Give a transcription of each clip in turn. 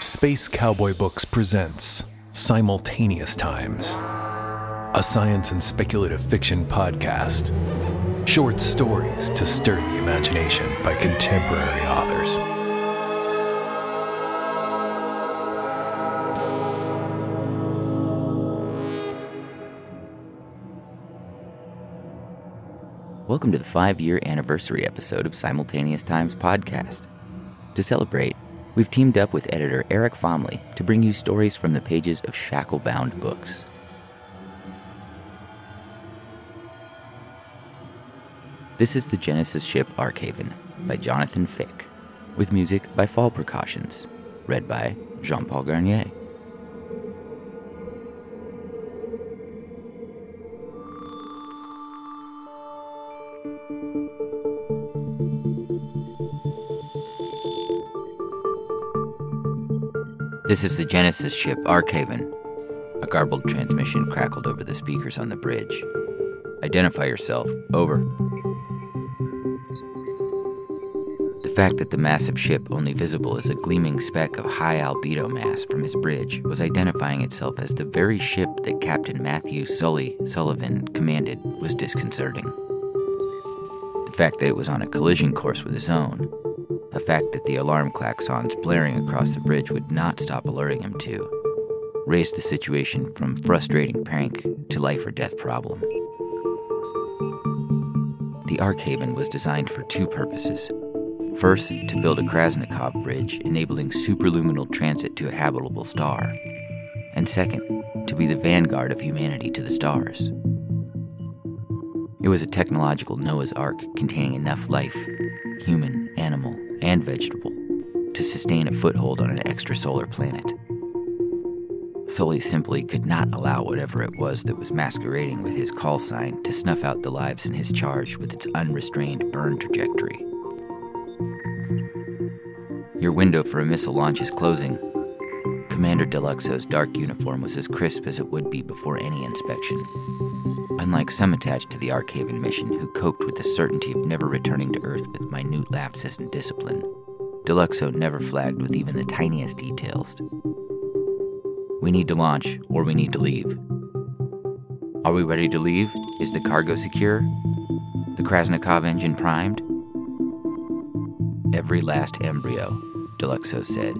Space Cowboy Books presents Simultaneous Times, a science and speculative fiction podcast. Short stories to stir the imagination by contemporary authors. Welcome to the five year anniversary episode of Simultaneous Times podcast. To celebrate, we've teamed up with editor Eric Fomley to bring you stories from the pages of Shacklebound books. This is the Genesis ship Arkhaven by Jonathan Ficke, with music by Fall Precauxions, read by Jean Paul Garnier. This is the Genesis ship, Arkhaven. A garbled transmission crackled over the speakers on the bridge. Identify yourself. Over. The fact that the massive ship, only visible as a gleaming speck of high albedo mass from his bridge, was identifying itself as the very ship that Captain Matthew Sully Sullivan commanded was disconcerting. The fact that it was on a collision course with his own, a fact that the alarm klaxons blaring across the bridge would not stop alerting him to, raised the situation from frustrating prank to life or death problem. The Arkhaven was designed for two purposes. First, to build a Krasnikov bridge enabling superluminal transit to a habitable star. And second, to be the vanguard of humanity to the stars. It was a technological Noah's Ark containing enough life, human, animal, and vegetable, to sustain a foothold on an extrasolar planet. Sully simply could not allow whatever it was that was masquerading with his call sign to snuff out the lives in his charge with its unrestrained burn trajectory. Your window for a missile launch is closing. Commander Deluxo's dark uniform was as crisp as it would be before any inspection. Unlike some attached to the Arkhaven mission who coped with the certainty of never returning to Earth with minute lapses in discipline, Deluxo never flagged with even the tiniest details. We need to launch, or we need to leave. Are we ready to leave? Is the cargo secure? The Krasnikov engine primed? Every last embryo, Deluxo said,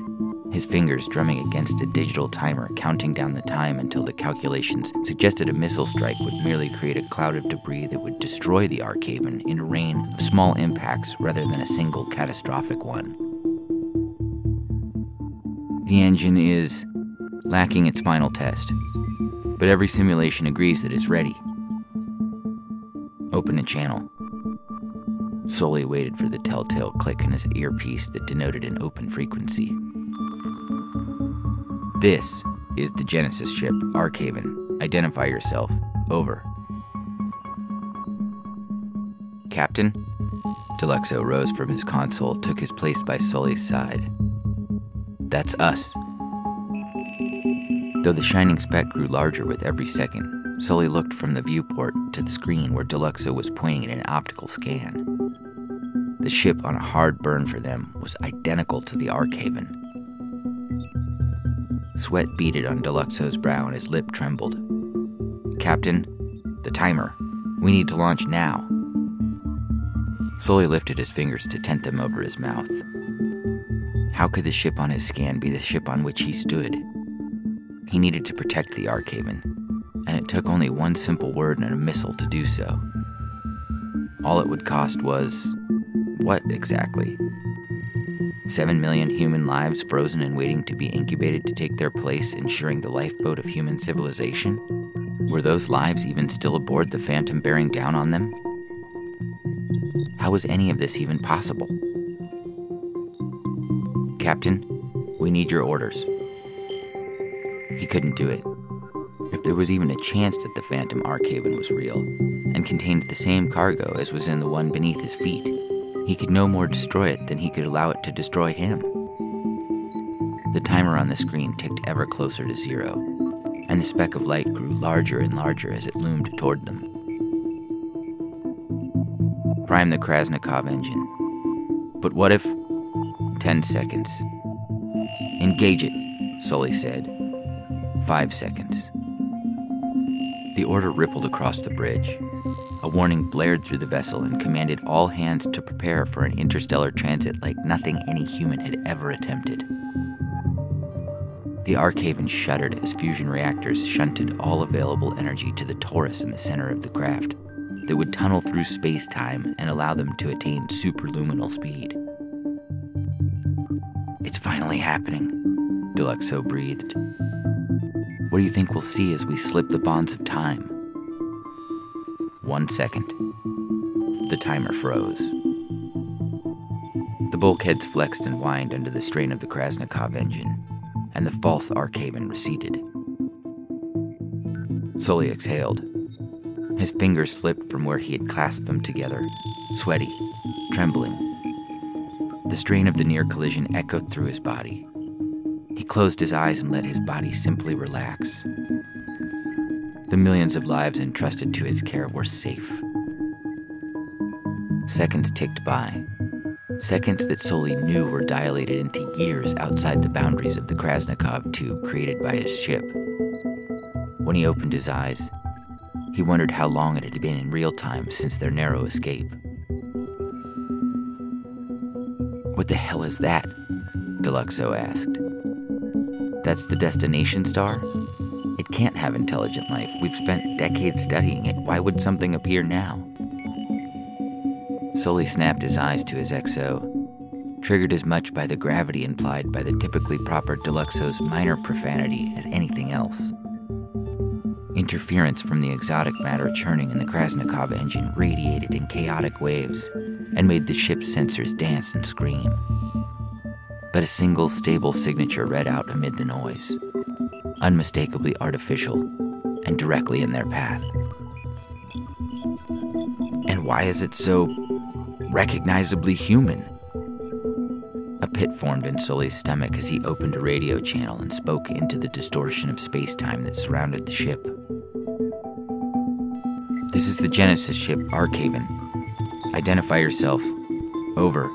his fingers drumming against a digital timer counting down the time until the calculations suggested a missile strike would merely create a cloud of debris that would destroy the Arkhaven in a rain of small impacts rather than a single catastrophic one. The engine is lacking its final test, but every simulation agrees that it's ready. Open a channel. Sully waited for the telltale click in his earpiece that denoted an open frequency. This is the Genesis ship, Arkhaven. Identify yourself. Over. Captain? Deluxo rose from his console, took his place by Sully's side. That's us. Though the shining speck grew larger with every second, Sully looked from the viewport to the screen where Deluxo was pointing in an optical scan. The ship on a hard burn for them was identical to the Arkhaven. Sweat beaded on Deluxo's brow and his lip trembled. Captain, the timer. We need to launch now. Sully lifted his fingers to tent them over his mouth. How could the ship on his scan be the ship on which he stood? He needed to protect the Arkhaven, and it took only one simple word and a missile to do so. All it would cost was. what exactly? Seven million human lives frozen and waiting to be incubated to take their place, ensuring the lifeboat of human civilization? Were those lives even still aboard the Phantom bearing down on them? How was any of this even possible? Captain, we need your orders. He couldn't do it. If there was even a chance that the Phantom Arkhaven was real and contained the same cargo as was in the one beneath his feet, he could no more destroy it than he could allow it to destroy him. The timer on the screen ticked ever closer to zero, and the speck of light grew larger and larger as it loomed toward them. Prime the Krasnikov engine. But what if. Ten seconds. Engage it, Sully said. Five seconds. The order rippled across the bridge. A warning blared through the vessel and commanded all hands to prepare for an interstellar transit like nothing any human had ever attempted. The Arkhaven shuddered as fusion reactors shunted all available energy to the torus in the center of the craft that would tunnel through space time and allow them to attain superluminal speed. It's finally happening, Deluxo breathed. What do you think we'll see as we slip the bonds of time? One second. The timer froze. The bulkheads flexed and whined under the strain of the Krasnikov engine, and the false Arkhaven receded. Sully exhaled. His fingers slipped from where he had clasped them together, sweaty, trembling. The strain of the near collision echoed through his body. He closed his eyes and let his body simply relax. The millions of lives entrusted to his care were safe. Seconds ticked by. Seconds that Sully knew were dilated into years outside the boundaries of the Krasnikov tube created by his ship. When he opened his eyes, he wondered how long it had been in real time since their narrow escape. What the hell is that? Deluxo asked. That's the destination star? It can't have intelligent life. We've spent decades studying it. Why would something appear now? Sully snapped his eyes to his XO, triggered as much by the gravity implied by the typically proper Deluxo's minor profanity as anything else. Interference from the exotic matter churning in the Krasnikov engine radiated in chaotic waves and made the ship's sensors dance and scream. But a single stable signature read out amid the noise unmistakably artificial and directly in their path. And why is it so recognizably human? A pit formed in Sully's stomach as he opened a radio channel and spoke into the distortion of space time that surrounded the ship. This is the Genesis ship Arkhaven. Identify yourself. Over.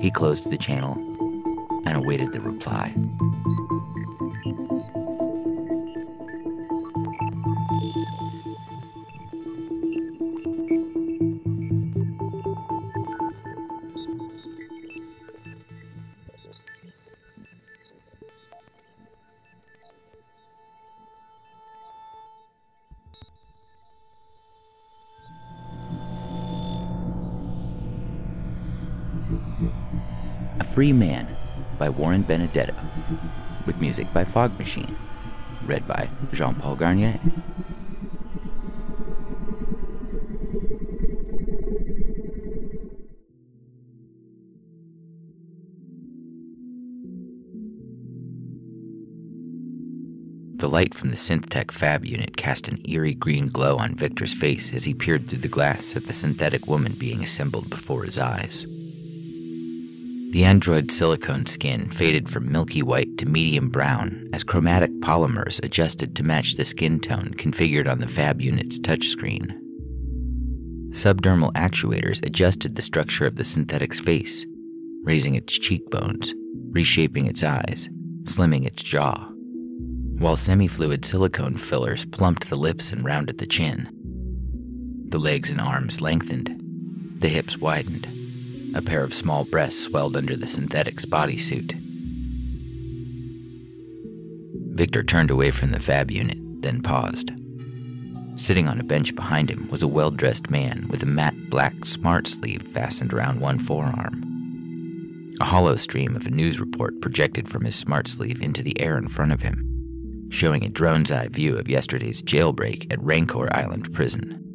He closed the channel and awaited the reply. Free Man by Warren Benedetto, with music by Phog Masheeen, read by Jean Paul Garnier. The light from the SynthTech fab unit cast an eerie green glow on Victor's face as he peered through the glass at the synthetic woman being assembled before his eyes. The android silicone skin faded from milky white to medium brown as chromatic polymers adjusted to match the skin tone configured on the fab unit's touchscreen. Subdermal actuators adjusted the structure of the synthetic's face, raising its cheekbones, reshaping its eyes, slimming its jaw while semi fluid silicone fillers plumped the lips and rounded the chin. The legs and arms lengthened, the hips widened. A pair of small breasts swelled under the synthetic's bodysuit. Victor turned away from the fab unit, then paused. Sitting on a bench behind him was a well dressed man with a matte black smart sleeve fastened around one forearm. A hollow stream of a news report projected from his smart sleeve into the air in front of him showing a drone's eye view of yesterday's jailbreak at Rancor Island Prison.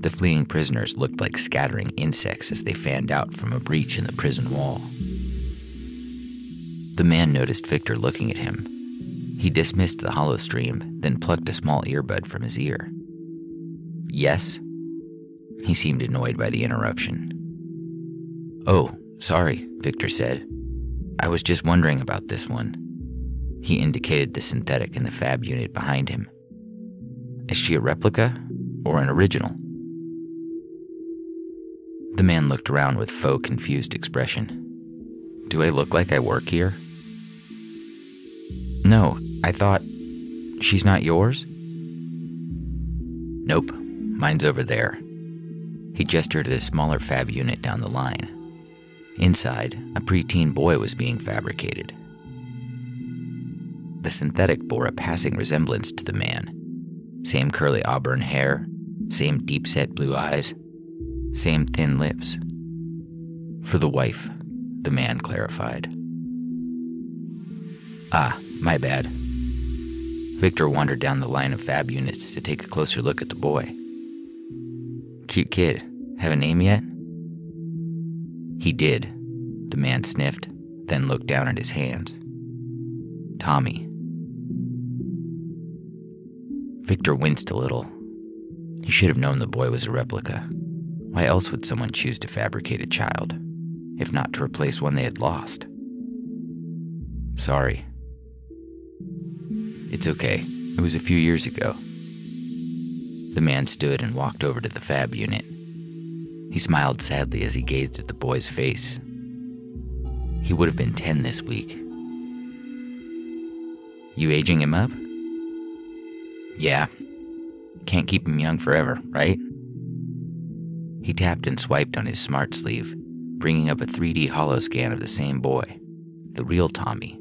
The fleeing prisoners looked like scattering insects as they fanned out from a breach in the prison wall. The man noticed Victor looking at him. He dismissed the hollow stream, then plucked a small earbud from his ear. Yes? He seemed annoyed by the interruption. Oh, sorry, Victor said. I was just wondering about this one. He indicated the synthetic in the fab unit behind him. Is she a replica or an original? The man looked around with faux confused expression. Do I look like I work here? No, I thought. She's not yours? Nope, mine's over there. He gestured at a smaller fab unit down the line. Inside, a preteen boy was being fabricated. The synthetic bore a passing resemblance to the man. Same curly auburn hair, same deep set blue eyes, same thin lips. For the wife, the man clarified. Ah, my bad. Victor wandered down the line of fab units to take a closer look at the boy. Cute kid. Have a name yet? He did. The man sniffed, then looked down at his hands. Tommy. Victor winced a little. He should have known the boy was a replica. Why else would someone choose to fabricate a child, if not to replace one they had lost? Sorry. It's okay. It was a few years ago. The man stood and walked over to the fab unit. He smiled sadly as he gazed at the boy's face. He would have been 10 this week. You aging him up? Yeah. Can't keep him young forever, right? He tapped and swiped on his smart sleeve, bringing up a 3D holoscan of the same boy, the real Tommy,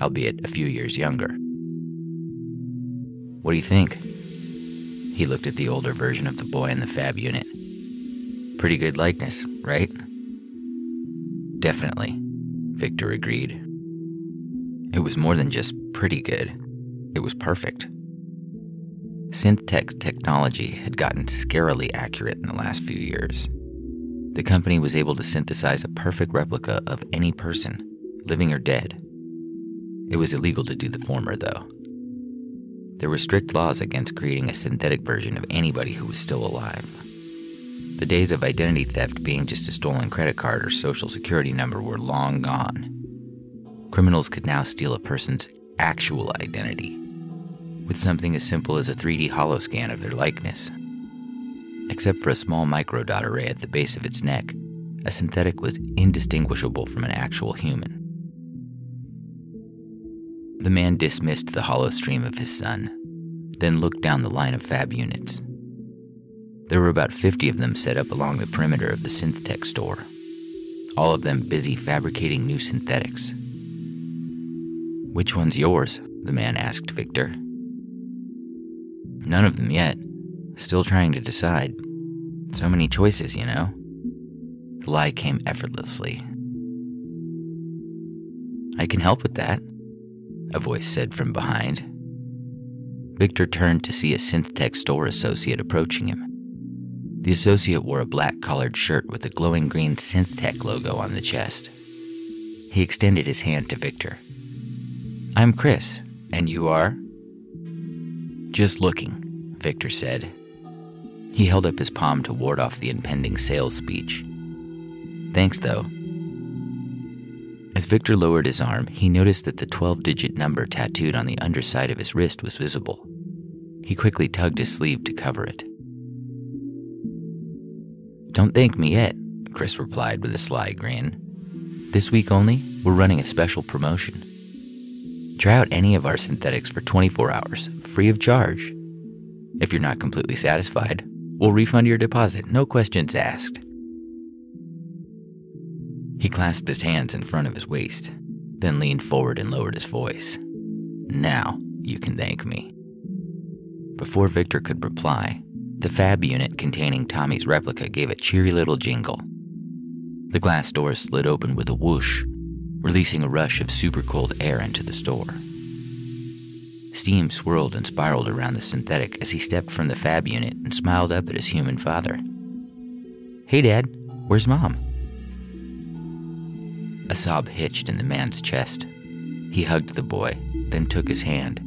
albeit a few years younger. What do you think? He looked at the older version of the boy in the fab unit. Pretty good likeness, right? Definitely, Victor agreed. It was more than just pretty good, it was perfect. Synthetech technology had gotten scarily accurate in the last few years. The company was able to synthesize a perfect replica of any person, living or dead. It was illegal to do the former, though. There were strict laws against creating a synthetic version of anybody who was still alive. The days of identity theft being just a stolen credit card or social security number were long gone. Criminals could now steal a person's actual identity with something as simple as a 3D holoscan of their likeness. Except for a small microdot array at the base of its neck, a synthetic was indistinguishable from an actual human. The man dismissed the hollow stream of his son, then looked down the line of fab units. There were about 50 of them set up along the perimeter of the Synthetech store, all of them busy fabricating new synthetics. Which one's yours? the man asked Victor. None of them yet. Still trying to decide. So many choices, you know? The lie came effortlessly. I can help with that, a voice said from behind. Victor turned to see a Synthetech store associate approaching him. The associate wore a black collared shirt with a glowing green Synthetech logo on the chest. He extended his hand to Victor. I'm Chris, and you are? Just looking, Victor said. He held up his palm to ward off the impending sales speech. Thanks, though. As Victor lowered his arm, he noticed that the 12 digit number tattooed on the underside of his wrist was visible. He quickly tugged his sleeve to cover it. Don't thank me yet, Chris replied with a sly grin. This week only, we're running a special promotion. Try out any of our synthetics for 24 hours, free of charge. If you're not completely satisfied, we'll refund your deposit, no questions asked. He clasped his hands in front of his waist, then leaned forward and lowered his voice. Now you can thank me. Before Victor could reply, the fab unit containing Tommy's replica gave a cheery little jingle. The glass door slid open with a whoosh, releasing a rush of super cold air into the store. Steam swirled and spiraled around the synthetic as he stepped from the fab unit and smiled up at his human father. Hey, Dad, where's Mom? A sob hitched in the man's chest. He hugged the boy, then took his hand.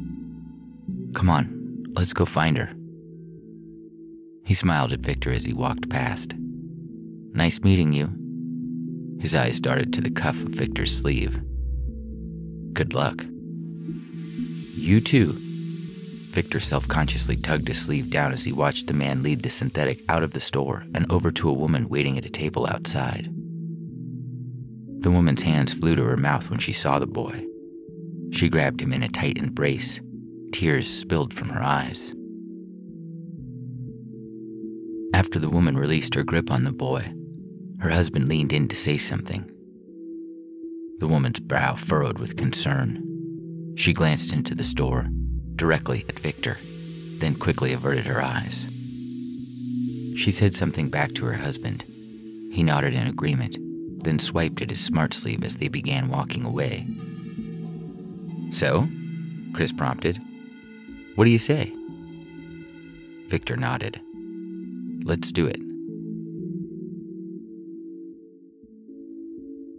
Come on, let's go find her. He smiled at Victor as he walked past. Nice meeting you. His eyes darted to the cuff of Victor's sleeve. Good luck. You too. Victor self consciously tugged his sleeve down as he watched the man lead the synthetic out of the store and over to a woman waiting at a table outside. The woman's hands flew to her mouth when she saw the boy. She grabbed him in a tight embrace. Tears spilled from her eyes. After the woman released her grip on the boy, her husband leaned in to say something. The woman's brow furrowed with concern. She glanced into the store, directly at Victor, then quickly averted her eyes. She said something back to her husband. He nodded in agreement, then swiped at his smart sleeve as they began walking away. So? Chris prompted. What do you say? Victor nodded. Let's do it.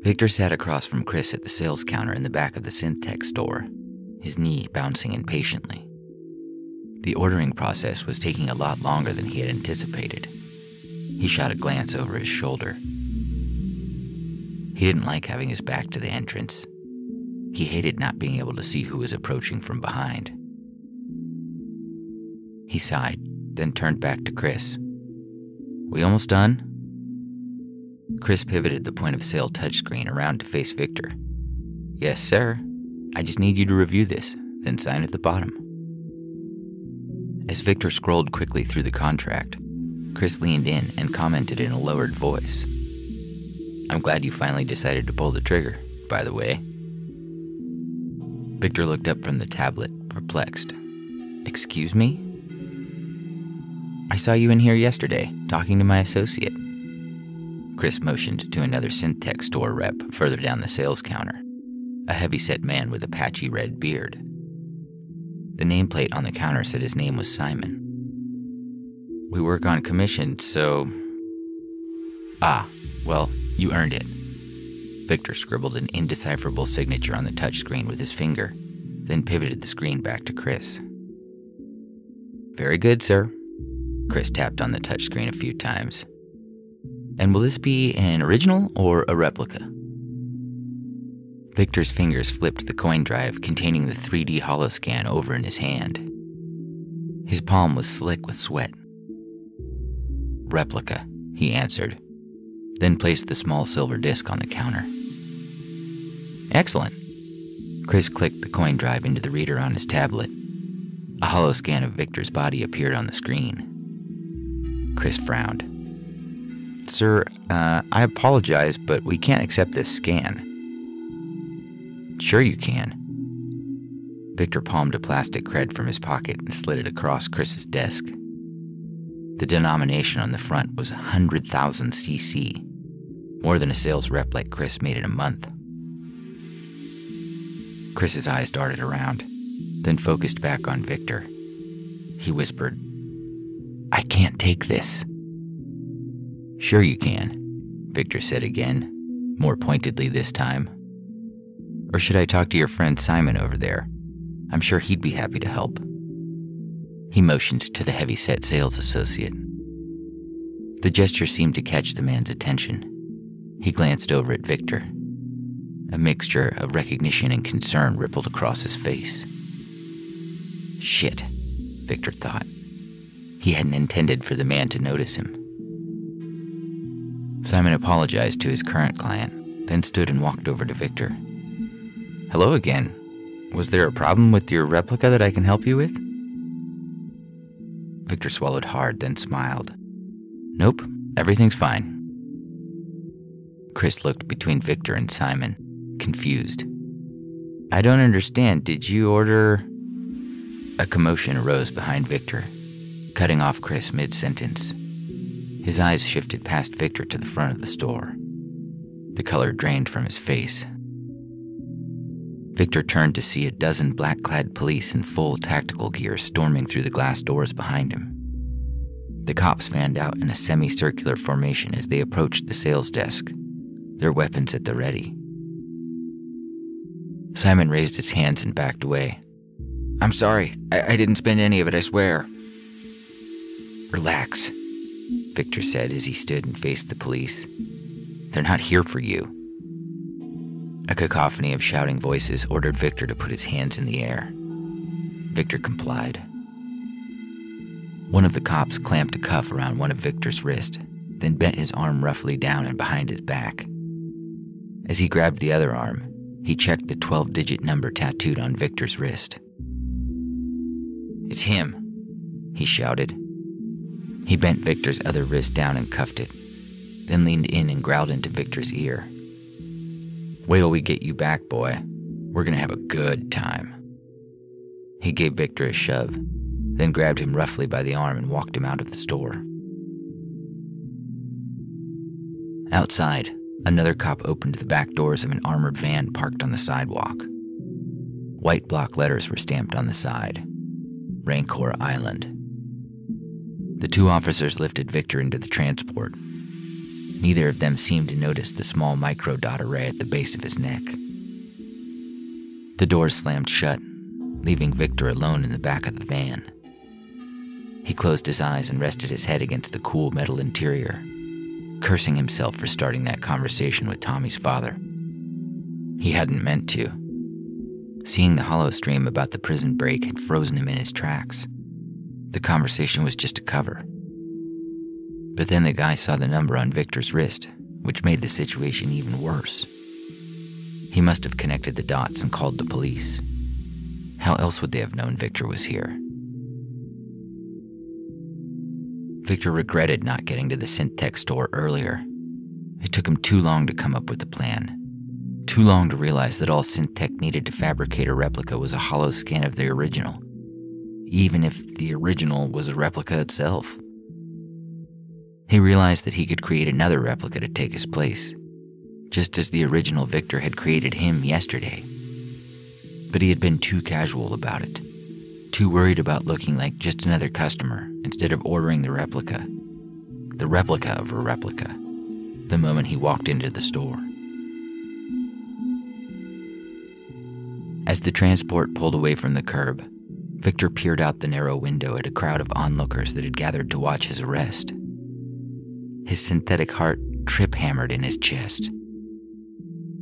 Victor sat across from Chris at the sales counter in the back of the Syntech store, his knee bouncing impatiently. The ordering process was taking a lot longer than he had anticipated. He shot a glance over his shoulder. He didn't like having his back to the entrance. He hated not being able to see who was approaching from behind. He sighed, then turned back to Chris. We almost done? Chris pivoted the point of sale touchscreen around to face Victor. Yes, sir. I just need you to review this, then sign at the bottom. As Victor scrolled quickly through the contract, Chris leaned in and commented in a lowered voice. I'm glad you finally decided to pull the trigger, by the way. Victor looked up from the tablet, perplexed. Excuse me? I saw you in here yesterday, talking to my associate. Chris motioned to another Syntech store rep further down the sales counter, a heavy-set man with a patchy red beard. The nameplate on the counter said his name was Simon. We work on commission, so. Ah, well, you earned it. Victor scribbled an indecipherable signature on the touchscreen with his finger, then pivoted the screen back to Chris. Very good, sir. Chris tapped on the touchscreen a few times. And will this be an original or a replica? Victor's fingers flipped the coin drive containing the 3D holoscan over in his hand. His palm was slick with sweat. Replica, he answered, then placed the small silver disc on the counter. Excellent. Chris clicked the coin drive into the reader on his tablet. A holoscan of Victor's body appeared on the screen. Chris frowned. Sir, uh, I apologize, but we can't accept this scan. Sure, you can. Victor palmed a plastic cred from his pocket and slid it across Chris's desk. The denomination on the front was 100,000 CC, more than a sales rep like Chris made in a month. Chris's eyes darted around, then focused back on Victor. He whispered, I can't take this. Sure, you can, Victor said again, more pointedly this time. Or should I talk to your friend Simon over there? I'm sure he'd be happy to help. He motioned to the heavy set sales associate. The gesture seemed to catch the man's attention. He glanced over at Victor. A mixture of recognition and concern rippled across his face. Shit, Victor thought. He hadn't intended for the man to notice him. Simon apologized to his current client, then stood and walked over to Victor. Hello again. Was there a problem with your replica that I can help you with? Victor swallowed hard, then smiled. Nope, everything's fine. Chris looked between Victor and Simon, confused. I don't understand. Did you order. A commotion arose behind Victor, cutting off Chris mid sentence. His eyes shifted past Victor to the front of the store. The color drained from his face. Victor turned to see a dozen black clad police in full tactical gear storming through the glass doors behind him. The cops fanned out in a semicircular formation as they approached the sales desk, their weapons at the ready. Simon raised his hands and backed away. I'm sorry, I, I didn't spend any of it, I swear. Relax, Victor said as he stood and faced the police. They're not here for you. A cacophony of shouting voices ordered Victor to put his hands in the air. Victor complied. One of the cops clamped a cuff around one of Victor's wrist, then bent his arm roughly down and behind his back. As he grabbed the other arm, he checked the 12 digit number tattooed on Victor's wrist. It's him, he shouted. He bent Victor's other wrist down and cuffed it, then leaned in and growled into Victor's ear. Wait till we get you back, boy. We're gonna have a good time. He gave Victor a shove, then grabbed him roughly by the arm and walked him out of the store. Outside, another cop opened the back doors of an armored van parked on the sidewalk. White block letters were stamped on the side Rancor Island. The two officers lifted Victor into the transport. Neither of them seemed to notice the small micro dot array at the base of his neck. The doors slammed shut, leaving Victor alone in the back of the van. He closed his eyes and rested his head against the cool metal interior, cursing himself for starting that conversation with Tommy's father. He hadn't meant to. Seeing the hollow stream about the prison break had frozen him in his tracks. The conversation was just a cover. But then the guy saw the number on Victor's wrist, which made the situation even worse. He must have connected the dots and called the police. How else would they have known Victor was here? Victor regretted not getting to the Syntech store earlier. It took him too long to come up with the plan. Too long to realize that all Syntech needed to fabricate a replica was a holoscan of the original, even if the original was a replica itself. He realized that he could create another replica to take his place, just as the original Victor had created him yesterday. But he had been too casual about it too worried about looking like just another customer instead of ordering the replica. The replica of a replica. The moment he walked into the store. As the transport pulled away from the curb, Victor peered out the narrow window at a crowd of onlookers that had gathered to watch his arrest. His synthetic heart trip hammered in his chest.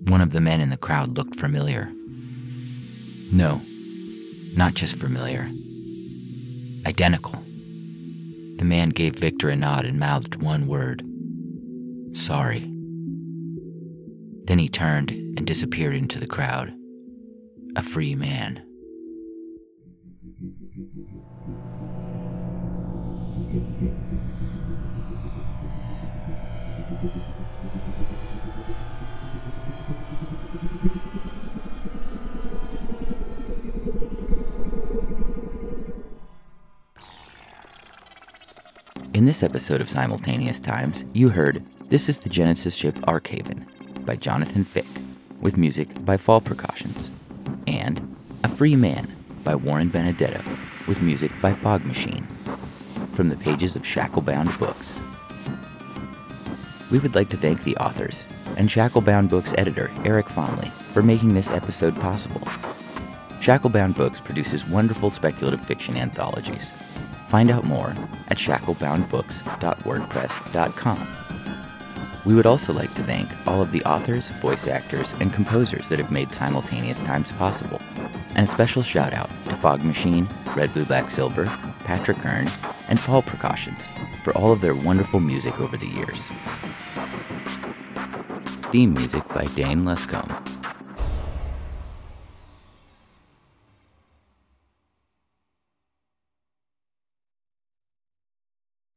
One of the men in the crowd looked familiar. No, not just familiar, identical. The man gave Victor a nod and mouthed one word sorry. Then he turned and disappeared into the crowd, a free man. In this episode of Simultaneous Times, you heard This is the Genesis Ship Arkhaven by Jonathan Ficke, with music by Fall Precauxions, and A Free Man by Warren Benedetto, with music by Phog Masheeen, from the pages of Shacklebound Books. We would like to thank the authors and Shacklebound Books editor Eric Fomley for making this episode possible. Shacklebound Books produces wonderful speculative fiction anthologies Find out more at shackleboundbooks.wordpress.com. We would also like to thank all of the authors, voice actors, and composers that have made Simultaneous Times possible. And a special shout out to Phog Masheeen, Red Blue Black Silver, Patrick Kern, and Fall Precauxions for all of their wonderful music over the years. Theme music by Dain Luscombe.